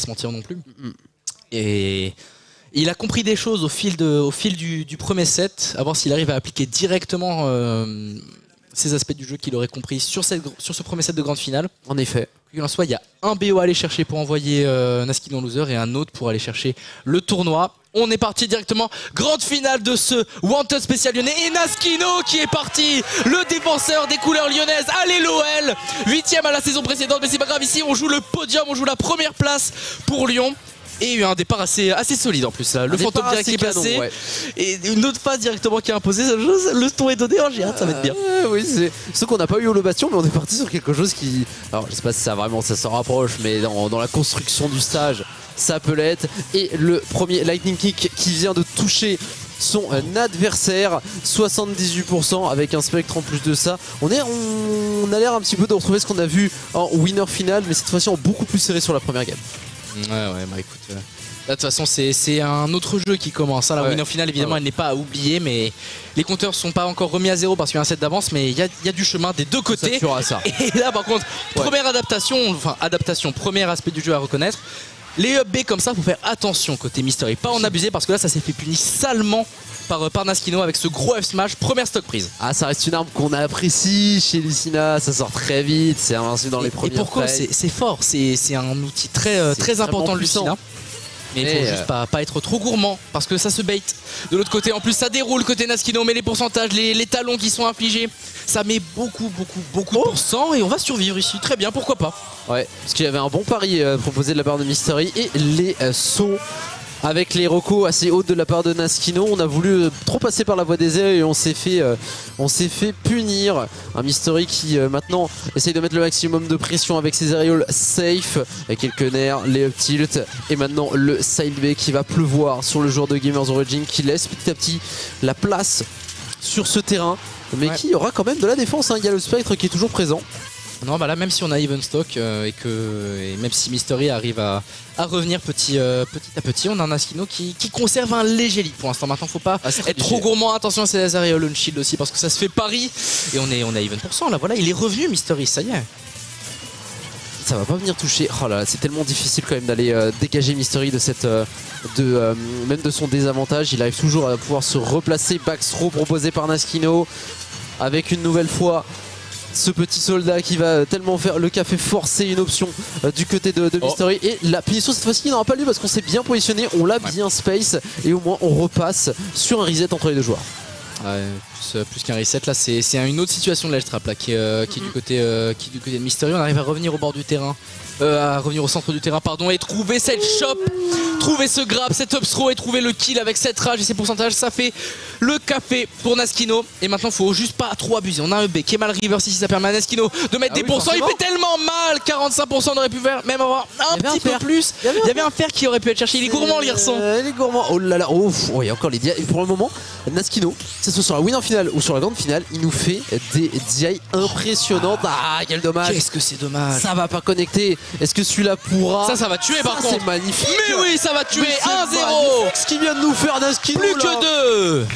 se mentir non plus. Et il a compris des choses au fil, de, au fil du, du premier set, à voir s'il arrive à appliquer directement euh, ces aspects du jeu qu'il aurait compris sur, cette, sur ce premier set de grande finale. En effet. Qu'il en soit, il y a un BO à aller chercher pour envoyer euh, Naski dans loser et un autre pour aller chercher le tournoi. On est parti directement, grande finale de ce Wanted spécial lyonnais et Naskino qui est parti, le défenseur des couleurs lyonnaises. Allez l'OL, huitième à la saison précédente, mais c'est pas grave ici, on joue le podium, on joue la première place pour Lyon. Et un départ assez, assez solide en plus là. Le fantôme direct qui est passé ouais. et une autre phase directement qui est imposée. Le ton est donné, oh, j'ai hâte, ça va être bien. Euh, oui, c'est ce qu'on n'a pas eu au Bastion, mais on est parti sur quelque chose qui. Alors, je sais pas si ça vraiment ça se rapproche, mais dans, dans la construction du stage, ça peut l'être. Et le premier Lightning Kick qui vient de toucher son adversaire 78% avec un spectre en plus de ça on est on a l'air un petit peu de retrouver ce qu'on a vu en winner final mais cette fois-ci en beaucoup plus serré sur la première game Ouais, ouais, bah écoute. euh, Là, de toute façon, c'est un autre jeu qui commence. hein. La Ouais. winner finale, évidemment, Ouais, ouais. elle n'est pas à oublier, mais les compteurs sont pas encore remis à zéro parce qu'il y a un set d'avance, mais il y y a du chemin des deux ça côtés. tuera ça Et là, par contre, première adaptation, enfin, adaptation, premier aspect du jeu à reconnaître. Les up B comme ça, faut faire attention côté Mystery. Pas en abuser parce que là, ça s'est fait punir salement par, par Naskino avec ce gros F smash, première stock prise. ah ça reste une arme qu'on apprécie chez Lucina ça sort très vite c'est invincible dans les Et- premiers Et pourquoi. C'est fort, c'est c'est un outil très, euh, très important de. Lucina. Mais il faut euh, juste pas, pas être trop gourmand parce que ça se bait. De l'autre côté, en plus, ça déroule côté Naskino, mais les pourcentages, les, les talons qui sont infligés, ça met beaucoup, beaucoup, beaucoup Oh. de pourcents et on va survivre ici. Très bien, pourquoi pas Ouais, parce qu'il y avait un bon pari euh, proposé de la part de Mystery et les euh, sauts avec les recos assez hauts de la part de Naskino. On a voulu euh, trop passer par la voie des airs et on s'est fait, euh, on s'est fait punir. Un Mystery qui euh, maintenant essaye de mettre le maximum de pression avec ses aérioles safe, avec quelques nerfs, les up tilt et maintenant le side B qui va pleuvoir sur le joueur de Gamers Origin qui laisse petit à petit la place sur ce terrain. Mais Ouais. qui aura quand même de la défense. hein. Il y a le Spectre qui est toujours présent. Non, bah là, même si on a even stock euh, et que et même si Mystery arrive à, à revenir petit, euh, petit à petit, on a un Naskino qui, qui conserve un léger lead pour l'instant. Maintenant, faut pas Ah, être trop gourmand. Attention à laser et Hollow Shield aussi parce que ça se fait pari et on est, on à even %. Là, voilà, il est revenu, Mystery, ça y est. ça va pas venir toucher. Oh là là, c'est tellement difficile quand même d'aller euh, dégager Mystery de cette, euh, de, euh, même de son désavantage. Il arrive toujours à pouvoir se replacer. Backthrow proposé par Naskino avec une nouvelle fois. Ce petit soldat qui va tellement faire le café forcer une option euh, du côté de, de Oh. Mystery et la punition cette fois-ci il n'aura pas lieu parce qu'on s'est bien positionné, on l'a Ouais. bien space et au moins on repasse sur un reset entre les deux joueurs. Ouais, plus, euh, plus qu'un reset, là c'est une autre situation de l'edge trap là, qui, est, euh, qui, est du côté, euh, qui est du côté de Mystery. On arrive à revenir au bord du terrain, euh, à revenir au centre du terrain, pardon, et trouver cette shop, trouver ce grab, cet up throw et trouver le kill avec cette rage et ses pourcentages. Ça fait le café pour Naskino. Et maintenant, faut juste pas trop abuser. On a un B qui est mal reverse ici, ça permet à Naskino de mettre Ah des oui, pourcents. Il fait tellement mal, 45% on aurait pu faire, même avoir un petit un peu fer. plus. Il y avait un Il y avait un fer qui aurait pu être cherché. Il est gourmand, le garçon. Il est gourmand. Oh là là. Oh, il y a encore les dia. Et pour le moment, Naskino, ce soit sur la winner finale ou sur la grande finale, il nous fait des DI impressionnantes. Ah, quel dommage. Qu'est-ce que c'est dommage. Ça va pas connecter. Est-ce que celui-là pourra Ça, ça va tuer par Ça, contre. C'est magnifique. Mais oui, ça va tuer Mais c'est 1-0 magnifique Ce qu'il vient de nous faire Naskino. Plus là. que deux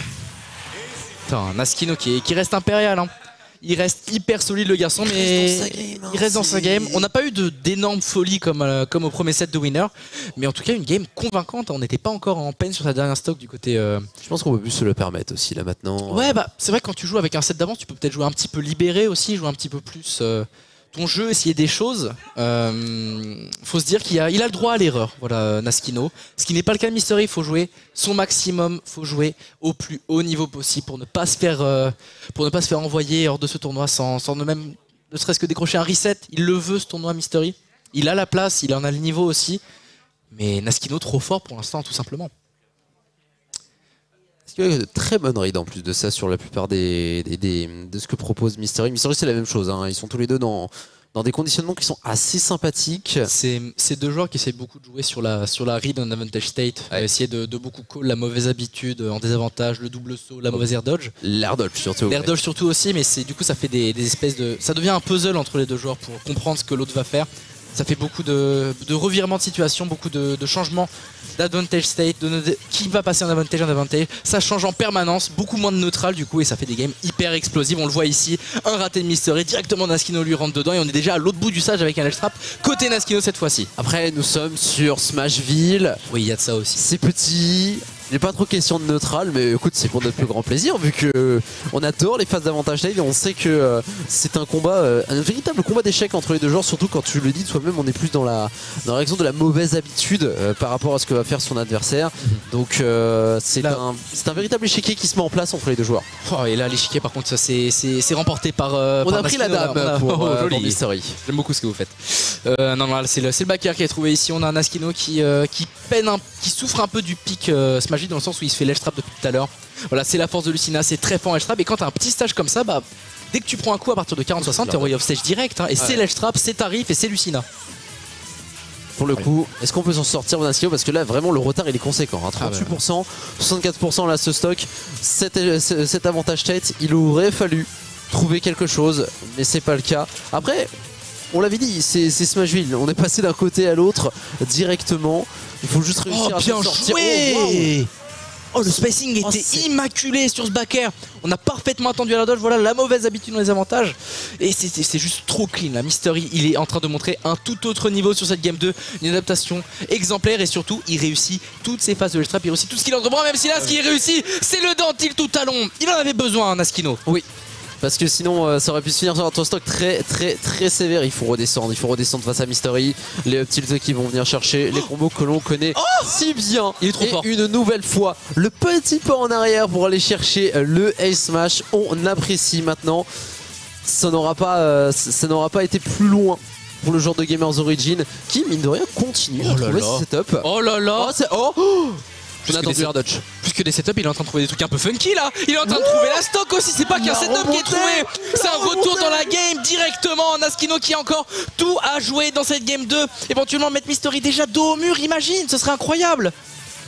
Putain, Naskino qui, qui reste impérial. hein. Il reste hyper solide le garçon, mais reste dans sa game, hein, il reste dans sa game. On n'a pas eu de- d'énormes folies comme, euh, comme au premier set de Winner, mais en tout cas une game convaincante. On n'était pas encore en peine sur sa dernière stock du côté. euh, Je pense qu'on peut plus se le permettre aussi là maintenant. Ouais, bah c'est vrai que quand tu joues avec un set d'avance, tu peux peut-être jouer un petit peu libéré aussi, jouer un petit peu plus euh, ton jeu, essayer des choses. Euh, faut se dire qu'il a, il le droit à l'erreur, voilà, Naskino. Ce qui n'est pas le cas de Mystery, il faut jouer son maximum, faut jouer au plus haut niveau possible pour ne pas se faire, euh, envoyer hors de ce tournoi sans, même, ne serait-ce que décrocher un reset. Il le veut ce tournoi Mystery. Il a la place, il en a le niveau aussi. Mais Naskino trop fort pour l'instant, tout simplement. Parce qu'il y a de très bonnes raids en plus de ça sur la plupart des, des- des- de ce que propose Mystery. Mystery c'est la même chose, hein. ils sont tous les deux dans, dans des conditionnements qui sont assez sympathiques. C'est deux joueurs qui essaient beaucoup de jouer sur la, sur la read en advantage state, Ouais. euh, essayer de, de beaucoup call la mauvaise habitude euh, en désavantage, le double saut, la mauvaise air dodge. L'air dodge surtout. L'air ouais. dodge surtout aussi, mais du coup ça fait des, des espèces de. Ça devient un puzzle entre les deux joueurs pour comprendre ce que l'autre va faire. Ça fait beaucoup de, de revirements de situation, beaucoup de, de changements d'advantage state, de, qui va passer en advantage en advantage. Ça change en permanence, beaucoup moins de neutral du coup, et ça fait des games hyper explosives. On le voit ici, un raté de Mystery, directement Naskino lui rentre dedans, et on est déjà à l'autre bout du stage avec un edge trap, côté Naskino cette fois-ci. Après, nous sommes sur Smashville. Oui, il y a de ça aussi. C'est petit. Il n'est pas trop question de neutral, mais écoute, c'est pour notre plus grand plaisir vu que euh, on adore les phases d'avantage side et on sait que euh, c'est un combat, euh, un véritable combat d'échecs entre les deux joueurs, surtout quand tu le dis toi-même, on est plus dans la dans la réaction de la mauvaise habitude euh, par rapport à ce que va faire son adversaire. Donc c'est un c'est un véritable échiquier qui se met en place entre les deux joueurs. Oh, et là, l'échiquier, par contre, ça c'est remporté par. On par a pris la dame a- pour, Oh, pour. J'aime beaucoup ce que vous faites. Non, non, c'est le, c'est le backer qui est trouvé ici. On a un Askino qui, qui peine, un- qui souffre un peu du pic euh, Dans le sens où il se fait l'edge trap depuis tout à l'heure. Voilà, c'est la force de Lucina, c'est très fort en. Et quand t'as un petit stage comme ça, bah. Dès que tu prends un coup à partir de 40-60, t'es envoyé off stage direct. hein. et c'est l'edge trap, c'est tarif et c'est Lucina. Pour le coup, est-ce qu'on peut s'en sortir Monasquio Parce que là, vraiment, le retard il est conséquent. hein. Ah bah. 38%, 64% là, ce stock. Cet, cet avantage tête, il aurait fallu trouver quelque chose, mais c'est pas le cas. Après, on l'avait dit, c'est Smashville. On est passé d'un côté à l'autre directement. Il faut juste réussir Oh, à bien s'en sortir. joué Oh, wow. Oh, le spacing Oh, était immaculé sur ce backer. On a parfaitement attendu à la dodge. Voilà la mauvaise habitude dans les avantages. Et c'est- juste trop clean. La Mystery, il est en train de montrer un tout autre niveau sur cette game 2. Une adaptation exemplaire et surtout, il réussit toutes ses phases de l'Elstrap. Il réussit tout ce qu'il entreprend, même si là, ce qui est réussi, c'est le dentil tout talon. Il en avait besoin, Naskino. Oui. Parce que sinon euh, ça aurait pu se finir sur un stock très très très sévère. Il faut redescendre, il faut redescendre face à Mystery. Les up tilts qui vont venir chercher, les combos que l'on connaît si bien. Il est trop Et fort. une nouvelle fois, le petit pas en arrière pour aller chercher euh, le Ace Smash. On apprécie maintenant. Ça n'aura pas, euh, ça n'aura pas été plus loin pour le joueur de Gamers Origin qui, mine de rien, continue à Oh là trouver là. ses setups. Oh là là Oh, c'est- oh, On a que attendu Air Dodge. Plus que des setups, il est en train de trouver des trucs un peu funky là. Il est en train de trouver la stock aussi. C'est pas qu'un setup qui est trouvé. C'est un retour dans la game directement. Naskino qui a encore tout à jouer dans cette game 2. Éventuellement mettre Mystery déjà dos au mur, imagine. Ce serait incroyable.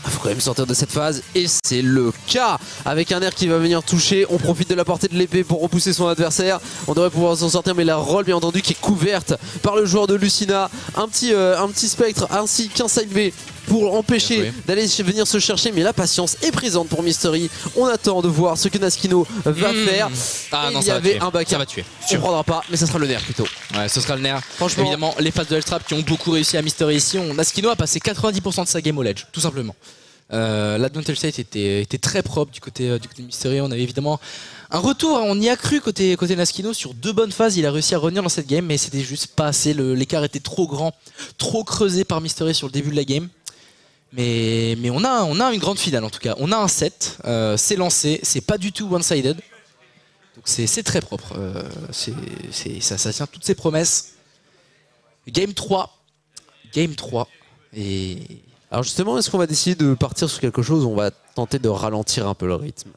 Il faut quand même sortir de cette phase et c'est le cas avec un air qui va venir toucher. On profite de la portée de l'épée pour repousser son adversaire. On devrait pouvoir s'en sortir, mais la roll bien entendu qui est couverte par le joueur de Lucina. Un petit, euh, un petit spectre ainsi qu'un side B pour empêcher d'aller venir se chercher. Mais la patience est présente pour Mystery. On attend de voir ce que Naskino va Mmh. faire. Ah Et non, il y avait tuer. un backer. Ça va tuer. On prendra pas, mais ça sera le nerf plutôt. Ouais, ce sera le nerf. Franchement- évidemment, les phases de Hellstrap qui ont beaucoup réussi à Mystery ici. On, Naskino a passé 90% de sa game au ledge, tout simplement. Euh, L'advantage state était, était très propre du côté, euh, du côté de Mystery. On avait évidemment un retour, on y a cru côté, côté Naskino sur deux bonnes phases. Il a réussi à revenir dans cette game, mais c'était juste pas assez. L'écart était trop grand, trop creusé par Mystery sur le début de la game. Mais, on, a, une grande finale en tout cas. On a un set, euh, c'est lancé, c'est pas du tout one-sided. Donc c'est très propre. Euh, ça, ça tient toutes ses promesses. Game 3. Game 3. Et. Alors justement, est-ce qu'on va décider de partir sur quelque chose où on va tenter de ralentir un peu le rythme?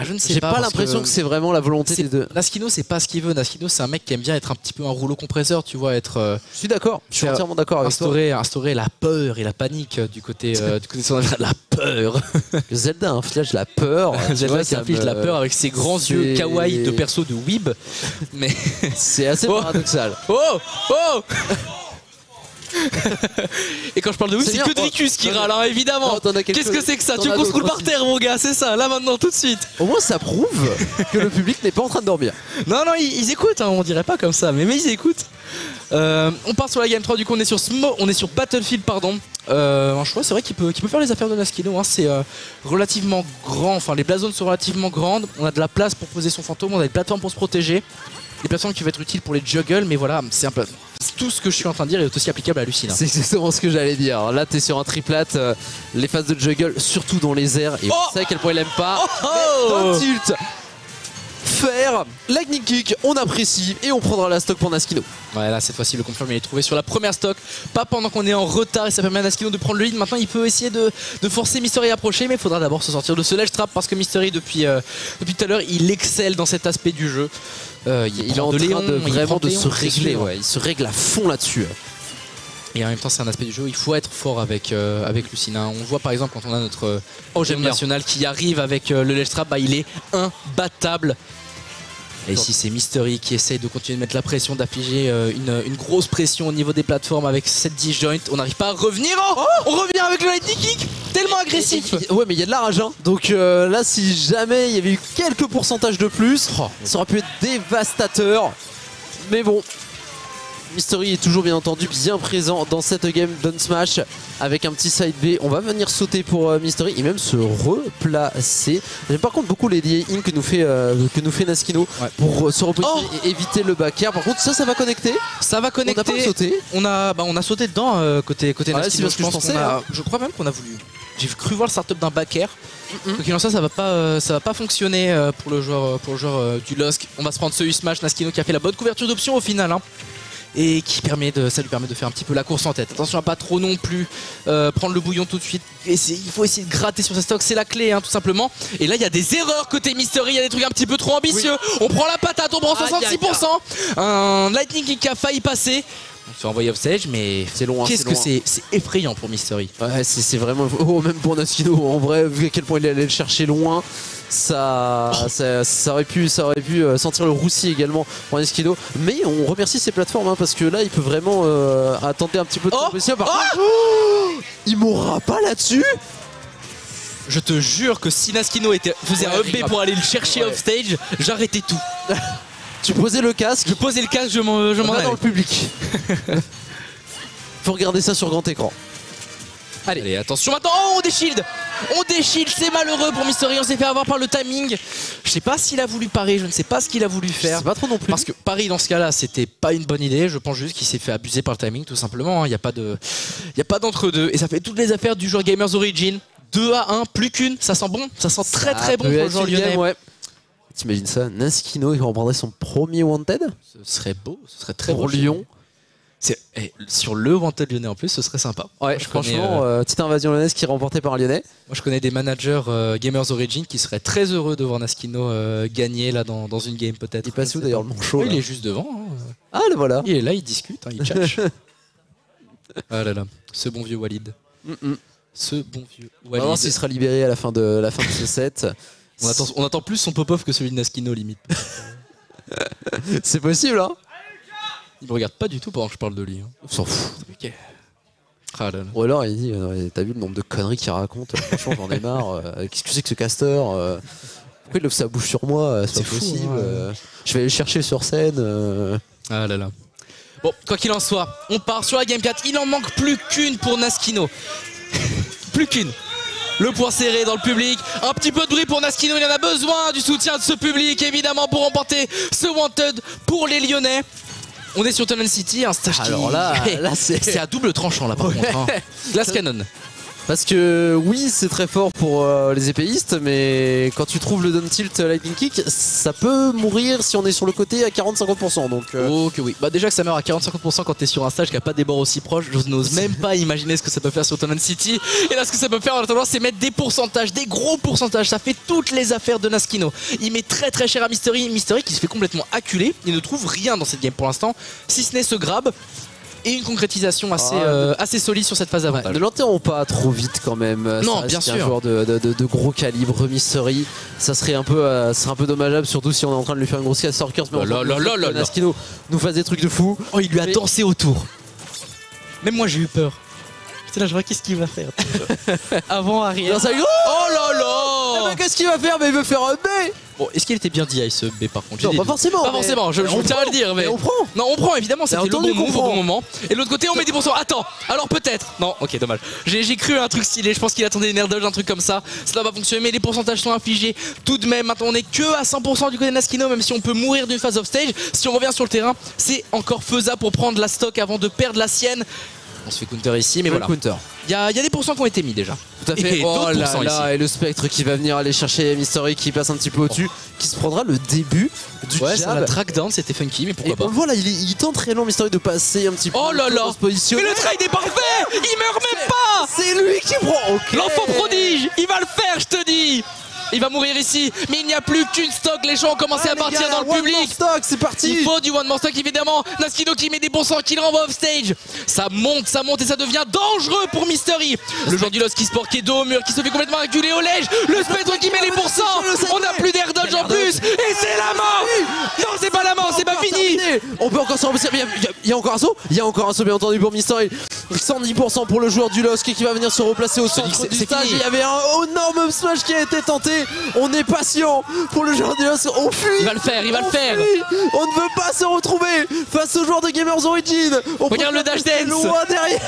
Ah, je ne sais J'ai pas. l'impression que, c'est vraiment la volonté des deux. Naskino, c'est pas ce qu'il veut. Naskino, c'est un mec qui aime bien être un petit peu un rouleau compresseur, tu vois, être. euh, Je suis d'accord, je suis entièrement d'accord avec toi. instaurer, instaurer la peur et la panique euh, du côté, euh, du côté de son. La peur. Zelda inflige la peur. Zelda qui inflige la peur avec ses grands yeux kawaii de perso de Weeb. Mais. C'est assez Oh. paradoxal. Oh Oh Et quand je parle de Weeb, C'est que Dricus qui râle, hein, évidemment. Qu'est-ce que c'est que ça Tu d'autres par terre, mon gars, c'est ça, là maintenant, tout de suite. Au moins, ça prouve que le public n'est pas en train de dormir. Non, non, ils, ils écoutent, hein, on dirait pas comme ça, mais, mais ils écoutent. Euh, on part sur la game 3, du coup, on est sur, Smo- on est sur Battlefield, pardon. Euh, un choix, c'est vrai qu'il peut, peut faire les affaires de Naskino. hein, c'est euh, relativement grand, enfin, les blazones sont relativement grandes. On a de la place pour poser son fantôme, on a des plateformes pour se protéger. Des plateformes qui vont être utiles pour les juggles, mais voilà, c'est un peu. Tout ce que je suis en train de dire est aussi applicable à Lucina. C'est exactement ce que j'allais dire. Là, t'es sur un triplat, euh, les phases de juggle, surtout dans les airs. Et Oh on sait à quel point il aime pas. Oh Un tilt Faire lightning kick, on apprécie et on prendra la stock pour Naskino. Ouais, là, cette fois-ci, le confirm il est trouvé sur la première stock. Pas pendant qu'on est en retard et ça permet à Naskino de prendre le lead. Maintenant, il peut essayer de, de forcer Mystery à approcher, mais il faudra d'abord se sortir de ce ledge trap parce que Mystery, depuis, euh, depuis tout à l'heure, il excelle dans cet aspect du jeu. Euh, Il est en train Léon, de vraiment de Léon, se régler. Ouais. Il se règle à fond là-dessus. Et en même temps, c'est un aspect du jeu. Il faut être fort avec, euh, avec Lucina. On voit par exemple quand on a notre euh, Oh, national qui arrive avec euh, le ledge trap, bah, il est imbattable. Et ici, c'est Mystery qui essaye de continuer de mettre la pression, d'afficher euh, une, une grosse pression au niveau des plateformes avec cette disjoint. On n'arrive pas à revenir. Oh on revient avec le lightning kick Tellement agressif Ouais, mais il y a de la rage. hein. Donc euh, là, si jamais il y avait eu quelques pourcentages de plus, Oh. ça aurait pu être dévastateur. Mais bon, Mystery est toujours bien entendu bien présent dans cette game Down Smash avec un petit side B. On va venir sauter pour euh, Mystery et même se replacer. J'aime par contre beaucoup les in que nous fait, euh, que nous fait Naskino Ouais. pour euh, se repositionner Oh et éviter le back air. Par contre, ça, ça va connecter. Ça va On n'a pas connecter. sauté. On a, bah, on a sauté dedans euh, côté, côté Ouais, Naskino, c'est ce que je pense pensais, qu'on a- hein. Je crois même qu'on a voulu. J'ai cru voir le startup d'un back air. Donc il en soit, ça va pas, euh, ça va pas fonctionner euh, pour le joueur, pour le joueur euh, du Losk. On va se prendre ce U-Smash Naskino qui a fait la bonne couverture d'options au final. hein. Et qui permet de, ça lui permet de faire un petit peu la course en tête. Attention à pas trop non plus euh, prendre le bouillon tout de suite. Essayer- il faut essayer de gratter sur sa stock, c'est la clé hein, tout simplement. Et là il y a des erreurs côté Mystery, il y a des trucs un petit peu trop ambitieux. On prend la patate, on prend Aïe, aïe, 66%. Un Lightning qui a failli passer. On se fait envoyer off stage, mais C'est loin. qu'est-ce que c'est C'est effrayant pour Mystery. Ouais, c'est vraiment. Oh, même pour Naskino, en vrai, vu à quel point il allait le chercher loin, ça, ça, ça aurait pu, ça aurait pu euh, sentir le roussi également pour Naskino. Mais on remercie ces plateformes hein, parce que là, il peut vraiment euh, attenter un petit peu de Oh compétition. Par contre, oh il mourra pas là-dessus Je te jure que si Naskino était, faisait Ouais, un up B il- pour aller le chercher Ouais. off stage, j'arrêtais tout. Tu posais le casque, Je posais le casque, je m'en je m'en va allais. dans le public. Faut regarder ça sur grand écran. Allez. attention maintenant. Oh, on déshield On déshield, c'est malheureux pour Mystery. On s'est fait avoir par le timing. Je sais pas s'il a voulu parer, je ne sais pas ce qu'il a voulu Je faire. sais pas trop non plus. Parce que Paris dans ce cas-là, c'était pas une bonne idée. Je pense juste qu'il s'est fait abuser par le timing, tout simplement. hein. Il n'y a pas de, il y a pas d'entre-deux. Et ça fait toutes les affaires du joueur Gamers Origin. 2 à 1, plus qu'une. Ça sent bon. Ça sent très très bon Ça pour le joueur lyonnais. ouais. T'imagines ça Naskino, il reprendrait son premier Wanted Ce serait beau. Ce serait très pour beau. Lyon. Eh, sur le Wanted lyonnais en plus, ce serait sympa. Ouais, Moi, je connais, franchement, euh, petite invasion lyonnaise qui est remportée par un lyonnais. Moi, je connais des managers euh, Gamers Origin qui seraient très heureux de voir Naskino euh, gagner là dans, dans une game peut-être. Il passe où d'ailleurs le manchot Ouais, Il est juste devant. hein. Ah, le voilà. Il est là, il discute, hein, il tchatche. ah là là, ce bon vieux Walid. Mm, mm. Ce bon vieux Walid. s'il sera libéré à la fin de, la fin de ce set. On attend, on attend plus son pop-off que celui de Naskino limite. C'est possible, hein Il me regarde pas du tout pendant que je parle de lui. hein. On s'en fout. Ah là là. Ou alors il dit euh, T'as vu le nombre de conneries qu'il raconte Franchement, j'en ai marre. euh, Qu'est-ce que c'est que ce casteur euh, Pourquoi il ouvre sa bouche sur moi euh, C'est pas fou, possible. hein. euh, Je vais aller le chercher sur scène. euh. Ah là là. Bon, quoi qu'il en soit, on part sur la Game 4. Il en manque plus qu'une pour Naskino. plus qu'une. Le point serré dans le public. Un petit peu de bruit pour Naskino. Il en a besoin du soutien de ce public, évidemment, pour remporter ce Wanted pour les Lyonnais. On est sur Tunnel City, un stage qui- Alors là, là c'est. C'est à double tranchant là par contre. hein. Glass Cannon. Parce que oui, c'est très fort pour euh, les épéistes, mais quand tu trouves le down tilt euh, lightning kick, ça peut mourir si on est sur le côté à 40-50%. Donc euh, Oh que oui. Bah déjà que ça meurt à 40-50% quand t'es sur un stage qui a pas des bords aussi proches, je n'ose même pas imaginer ce que ça peut faire sur Tunnel City. Et là ce que ça peut faire en attendant c'est mettre des pourcentages, des gros pourcentages. Ça fait toutes les affaires de Naskino. Il met très très cher à Mystery. Mystery qui se fait complètement acculer. Il ne trouve rien dans cette game pour l'instant, si ce n'est ce grab. Et une concrétisation assez, Ah, euh, assez solide sur cette phase d'avantage. ne l'enterrons pas trop vite quand même. Non, Ça bien un sûr. joueur de, de- de- de gros calibre, Mystery. Ça serait un peu, euh, ça serait un peu dommageable, surtout si on est en train de lui faire une grosse casse Sorkers. Mais Oh on là. Naskino nous fasse des trucs de fou. Oh il lui a Mais- dansé autour. Même moi j'ai eu peur. J'étais là je vois qu'est-ce qu'il va faire. Avant arrière. Oh là là Qu'est-ce qu'il va faire Mais il veut faire un B Bon, est-ce qu'il était bien DI ce B par contre Non, pas forcément. Pas forcément, je, je tiens à le dire, mais. mais on prend. Non, on prend évidemment, c'était le bon move qu'on au bon prend. moment. Et de l'autre côté, on met des pourcents. Attends, alors peut-être. Non, ok, dommage. J'ai cru à un truc stylé, je pense qu'il attendait une air dodge, un truc comme ça. Ça va fonctionner, mais les pourcentages sont infligés. Tout de même, maintenant on est que à 100% du côté de Naskino, même si on peut mourir d'une phase off stage. Si on revient sur le terrain, c'est encore faisable pour prendre la stock avant de perdre la sienne. On se fait counter ici, mais Le voilà. counter. Il y a, il y a des pourcents qui ont été mis déjà. Tout à fait. Et oh là là, et le spectre qui va venir aller chercher Mystery qui passe un petit peu au-dessus, qui se prendra le début du Ouais, jab. la track down, c'était funky, mais Et pourquoi on pas. le voit là, il, il tente réellement Mystery de passer un petit peu. Oh là là positionner. Mais le trade est parfait Il meurt même pas C'est lui qui prend. Ok. L'enfant prodige Il va le faire, je te dis Il va mourir ici. Mais il n'y a plus qu'une stock. Les gens ont commencé à les partir gars, dans le one public. stock, c'est parti Il faut du one more stock évidemment. Naskino qui met des bons sens, qui le renvoie off stage. Ça monte, ça monte et ça devient dangereux pour Mystery. Le joueur du Lost qui sport qui est dos au mur, qui se fait complètement reculer au lège. Le spectre qui met les pourcents. On n'a plus d'air dodge en plus. Et c'est la mort. Non, c'est pas la mort, c'est pas fini. terminé. On peut encore s'en il y, a- encore un saut Il y a encore un saut bien entendu pour Mystery 110% pour le joueur du LOSC qui va venir se replacer au centre du stage. Il y avait un énorme smash qui a été tenté On est patient pour le LOSC On fuit Il va le faire, il va le faire. fuit. On ne veut pas se retrouver face au joueur de Gamers Origin On Regarde le dash dance. loin derrière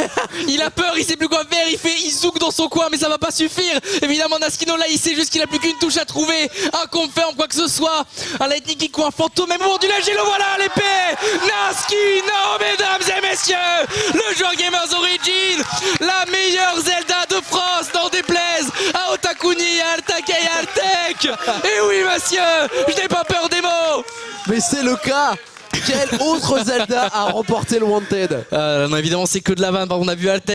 Il a peur, il sait plus quoi faire, il fait, il zouk dans son coin, mais ça va pas suffire. Évidemment, Naskino là, il sait juste qu'il a plus qu'une touche à trouver, un confirme quoi que ce soit, un lightning ou un fantôme, même au du lège, et le voilà l'épée. Naskino, mesdames et messieurs, le joueur Gamers Origin, la meilleure Zelda de France, n'en déplaise à Otakuni, à Altake et à Altec. Et oui, monsieur, je n'ai pas peur des mots. Mais c'est le cas Quel autre Zelda a remporté le Wanted? Euh, non, évidemment, c'est que de la vanne. On a vu Altec.